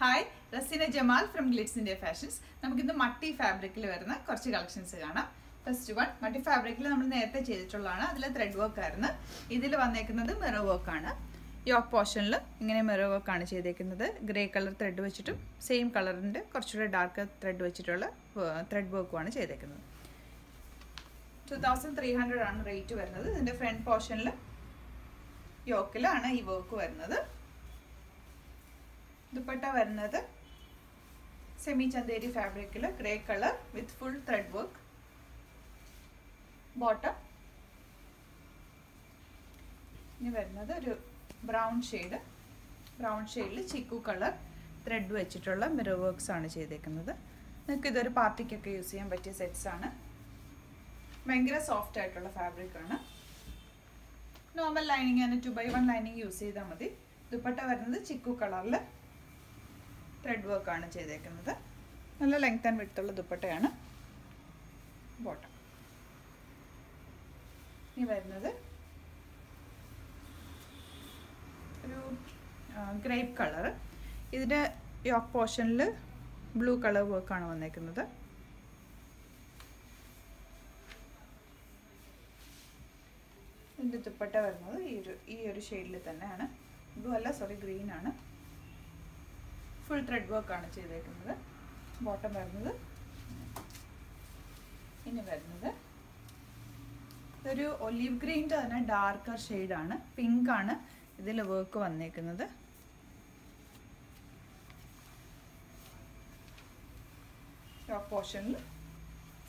Hi Razeena Jamal from Glitz India fashions നമുക്കിന്ന് മട്ടി ഫാബ്രിക്കിൽ വരുന്ന കുറച്ച് കളക്ഷൻസ് കാണാം. ഫസ്റ്റ് വൺ മട്ടി ഫാബ്രിക്കിൽ നമ്മൾ നേരത്തെ ചെയ്തിട്ടുള്ളതാണ്. അതിൽ ത്രെഡ് വർക്ക് ആയിരുന്നു. ഇതിൽ വന്നേക്കുന്നത് മെറോ വർക്ക് ആണ്. യോക്ക് പോർഷനിൽ ഇങ്ങനെ മെറോ വർക്ക് ആണ് ചെയ്തേക്കുന്നത്. ഗ്രേ കളർ ത്രെഡ് വെച്ചിട്ടും സെയിം കളറിന്റെ കുറച്ചുകൂടെ ഡാർക്ക് ത്രെഡ് വെച്ചിട്ടുള്ള ത്രെഡ് വർക്കുമാണ് ചെയ്തേക്കുന്നത്. ടു തൗസൻഡ് ത്രീ ഹൺഡ്രഡ് ആണ് റേറ്റ് വരുന്നത്. ഇതിന്റെ ഫ്രണ്ട് പോർഷനിൽ യോക്കിലാണ് ഈ വർക്ക് വരുന്നത്. ദുപ്പട്ട വരുന്നത് സെമി ചന്തേരി ഫാബ്രിക്കിൽ grey colour with full thread work bottom ഇനി വരുന്നത് ഒരു ബ്രൗൺ ഷെയ്ഡ് ബ്രൗൺ ഷെയ്ഡിൽ ചിക്കു കളർ ത്രെഡ് വെച്ചിട്ടുള്ള മിറർ വർക്ക്സ് ആണ് ചെയ്തേക്കുന്നത്. നിങ്ങൾക്ക് ഇതൊരു പാർട്ടിക്കൊക്കെ യൂസ് ചെയ്യാൻ പറ്റിയ സെറ്റ്സ് ആണ്. ഭയങ്കര സോഫ്റ്റ് ആയിട്ടുള്ള ഫാബ്രിക് ആണ്. നോർമൽ ലൈനിങ് ആണ് two by one lining use ചെയ്താൽ മതി. ദുപ്പട്ട വരുന്നത് ചിക്കു കളറിൽ ത്രെഡ് വർക്കാണ് ചെയ്തേക്കുന്നത്. നല്ല ലെങ്ത് ആൻഡ് വിടുത്തുള്ള ദുപ്പട്ടയാണ്. ബോട്ടം ഇനി വരുന്നത് ഒരു ഗ്രേപ്പ് കളർ ഇതിന്റെ യോക്ക് പോർഷനിൽ ബ്ലൂ കളർ വർക്കാണ് വന്നേക്കുന്നത്. ഇതിന്റെ ദുപ്പട്ട വരുന്നത് ഈ ഒരു ഈ ഒരു ഷെയ്ഡിൽ തന്നെയാണ്. ബ്ലൂ അല്ല സോറി ഗ്രീനാണ് ഫുൾ ത്രെഡ് ആണ് ചെയ്തേക്കുന്നത്. ബോട്ടം വരുന്നത്. ഇനി വരുന്നത് ഇതൊരു ഒലീവ് ഗ്രീന്റെ തന്നെ ഡാർക്കർ ഷെയ്ഡാണ് പിങ്ക് ആണ് ഇതിൽ വർക്ക് വന്നേക്കുന്നത്. ടോപ്പ് പോർഷനിൽ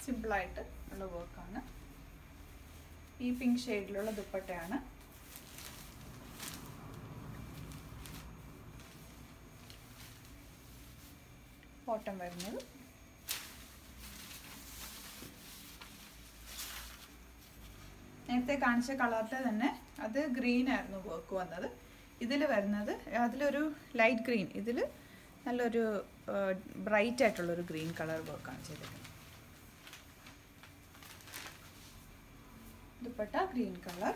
സിമ്പിളായിട്ട് ഉള്ള വർക്കാണ് ഈ പിങ്ക് ഷെയ്ഡിലുള്ള ദുപ്പട്ടയാണ്. ബോട്ടം വരുന്നത്. നേരത്തെ കാണിച്ച കളറിൽ തന്നെ അത് ഗ്രീൻ ആയിരുന്നു വർക്ക് വന്നത്. ഇതിൽ വരുന്നത് അതിലൊരു ലൈറ്റ് ഗ്രീൻ ഇതിൽ നല്ലൊരു ബ്രൈറ്റ് ആയിട്ടുള്ളൊരു ഗ്രീൻ കളർ വർക്കാണ് ചെയ്തിരിക്കുന്നത്. ദുപ്പട്ട ഗ്രീൻ കളർ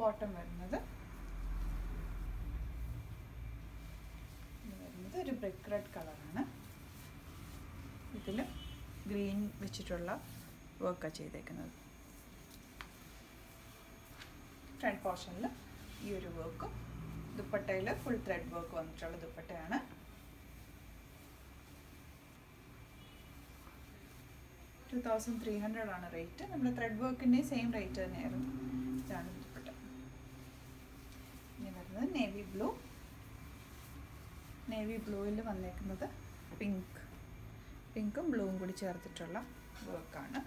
ബോട്ടം വരുന്നത് വരുന്നത് ഒരു ബ്രിക്ക് റെഡ് കളറാണ് ഇതിൽ ഗ്രീൻ വെച്ചിട്ടുള്ള വർക്കാണ് ചെയ്തേക്കുന്നത്. ഫ്രണ്ട് പോർഷനിൽ ഈ ഒരു വർക്കും ദുപ്പട്ടയിൽ ഫുൾ ത്രെഡ് വർക്ക് വന്നിട്ടുള്ള ദുപ്പട്ടയാണ്. ടു തൗസൻഡ് ത്രീ ഹൺഡ്രഡ് ആണ് റേറ്റ് നമ്മുടെ ത്രെഡ് വർക്കിന്റെ സെയിം റേറ്റ് തന്നെയായിരുന്നു. ഇതാണ് ദുപ്പട്ട. ഇനി വരുന്നത് നേവി ബ്ലൂ നേവി ബ്ലൂവിൽ വന്നേക്കുന്നത് പിങ്ക്. പിങ്കും ബ്ലൂവും കൂടി ചേർത്തിട്ടുള്ള വർക്കാണ്.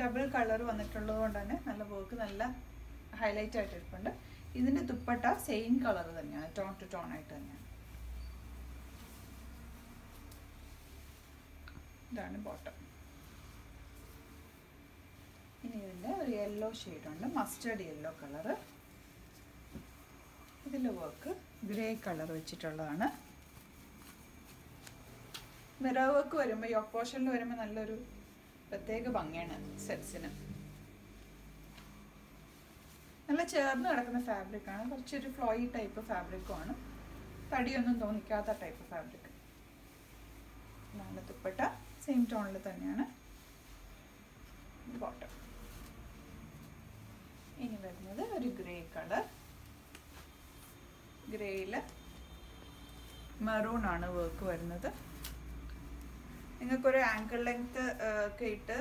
ഡബിൾ കളർ വന്നിട്ടുള്ളത് കൊണ്ട് തന്നെ നല്ല വർക്ക് നല്ല ഹൈലൈറ്റ് ആയിട്ട് ഇരിപ്പുണ്ട്. ഇതിന്റെ ദുപ്പട്ട സെയിം കളർ തന്നെയാണ് ടോൺ ടു ടോൺ ആയിട്ട് തന്നെയാണ്. ഇതാണ് ബോട്ടം. ഇനി ഇതിന്റെ ഒരു യെല്ലോ ഷെയ്ഡുണ്ട് മസ്റ്റേഡ് യെല്ലോ കളറ്. ഇതിൽ വർക്ക് ഗ്രേ കളർ വെച്ചിട്ടുള്ളതാണ്. മിറർ വർക്ക് വരുമ്പോൾ യോക്ക് പോർഷനിൽ വരുമ്പോൾ നല്ലൊരു പ്രത്യേക ഭംഗിയാണ് സെറ്റ്സിന് നല്ല ചേർന്ന് കിടക്കുന്ന ഫാബ്രിക്കാണ് കുറച്ചൊരു ഫ്ലോയി ടൈപ്പ് ഫാബ്രിക്കുമാണ് തടിയൊന്നും തോന്നിക്കാത്ത ടൈപ്പ് ഫാബ്രിക് നല്ല തുപ്പട്ട സെയിം ടോണിൽ തന്നെയാണ്. ബോട്ടം ഇനി വരുന്നത് ഒരു ഗ്രേ കളർ. ഗ്രേയിൽ മെറൂൺ ആണ് വർക്ക് വരുന്നത്. നിങ്ങൾക്കൊരു ആങ്കിൾ ലെങ്ത് ഒക്കെ ഇട്ട്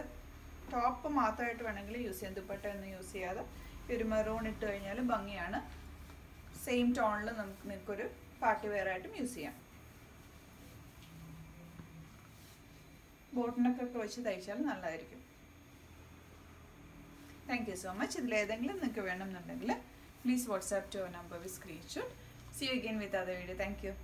ടോപ്പ് മാത്രമായിട്ട് വേണമെങ്കിൽ യൂസ് ചെയ്യാം. ദുപ്പട്ട ഒന്നും യൂസ് ചെയ്യാതെ ഒരു മെറൂൺ ഇട്ട് കഴിഞ്ഞാൽ ഭംഗിയാണ്. സെയിം ടോണിൽ നമുക്ക് നിങ്ങൾക്കൊരു പാർട്ടി വെയർ ആയിട്ടും യൂസ് ചെയ്യാം. ബോട്ടിനൊക്കെ വെച്ച് തയ്ച്ചാൽ നല്ലതായിരിക്കും. താങ്ക് യു സോ മച്ച് ഇതിലേതെങ്കിലും നിങ്ങൾക്ക് വേണമെന്നുണ്ടെങ്കിൽ please WhatsApp to number we screenshot See you again with other video. Thank you.